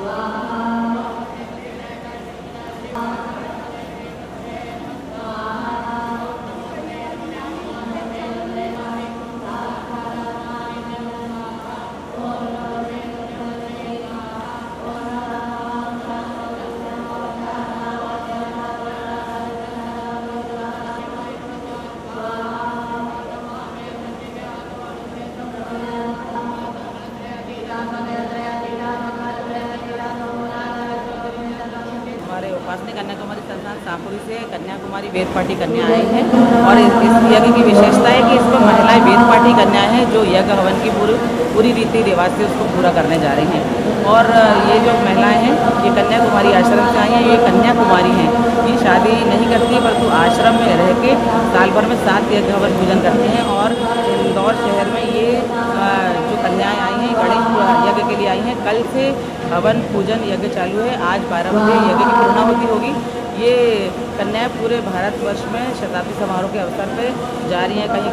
Wow. Puri से कन्याकुमारी वेद पाठी कन्या आई है। और इस, यज्ञ की विशेषता है कि इसमें महिलाएँ वेद पाठी कन्या हैं जो यज्ञ हवन की पूरी पूरी रीति रिवाज से उसको पूरा करने जा रही हैं। और ये जो महिलाएँ हैं ये कन्याकुमारी आश्रम से आई हैं ये कन्याकुमारी हैं। ये शादी नहीं करती परंतु आश्रम में रह के साल भर में सात यज्ञ हवन पूजन करती हैं और इंदौर शहर में ये जो कन्याएँ आई हैं गणेश यज्ञ के लिए आई हैं कल से हवन पूजन यज्ञ चालू है। आज बारह बजे यज्ञ की पूर्णाहुति होगी। ये कन्याएँ पूरे भारतवर्ष में शताब्दी समारोह के अवसर पर जा रही हैं। कहीं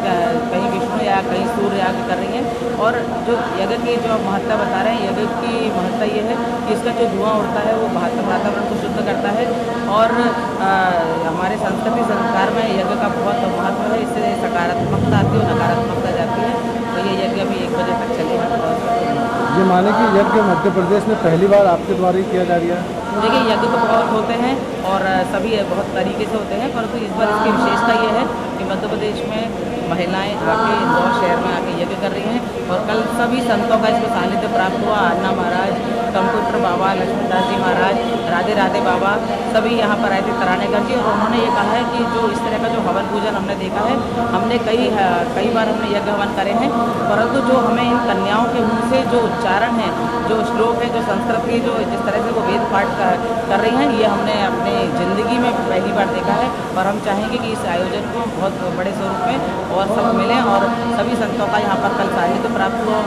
कहीं विष्णु या कहीं सूर्य याग कर रही हैं। और जो यज्ञ की जो महत्ता बता रहे हैं यज्ञ की महत्ता ये है कि इसका जो धुआँ उड़ता है वो वातावरण को शुद्ध करता है। और आ, हमारे संस्कृति संस्कार में यज्ञ का बहुत महत्व है। इससे सकारात्मकता आती है नकारात्मकता जाती है। तो ये यज्ञ अभी एक बजे तक चलेगा। ये माने कि यज्ञ मध्य प्रदेश में पहली बार आपके द्वारा ही किया जा रहा है? देखिए, यज्ञ तो बहुत होते हैं और सभी बहुत तरीके से होते हैं, परंतु इस बार इसकी विशेषता ये है मध्य प्रदेश में महिलाएँ आके इंदौर शहर में आके यज्ञ कर रही हैं और कल सभी संतों का इसको सानिध्य प्राप्त हुआ। अन्ना महाराज कंपुत्र बाबा लक्ष्मीदास जी महाराज राधे राधे बाबा सभी यहाँ पर आए थे तरानेगढ़ जी और उन्होंने ये कहा है कि जो इस तरह का जो हवन पूजन हमने देखा है हमने कई कई बार हमने यज्ञ हवन करे हैं परंतु जो हमें इन कन्याओं के मुँह से जो उच्चारण है जो श्लोक है जो संस्कृत की जो जिस तरह से वो वेद पाठ कर, कर रही हैं ये हमने अपने बार देखा है और हम चाहेंगे कि इस आयोजन को बहुत बड़े स्वरूप में और सब मिलें और सभी संतों का यहाँ पर कल साहित्य प्राप्त हुआ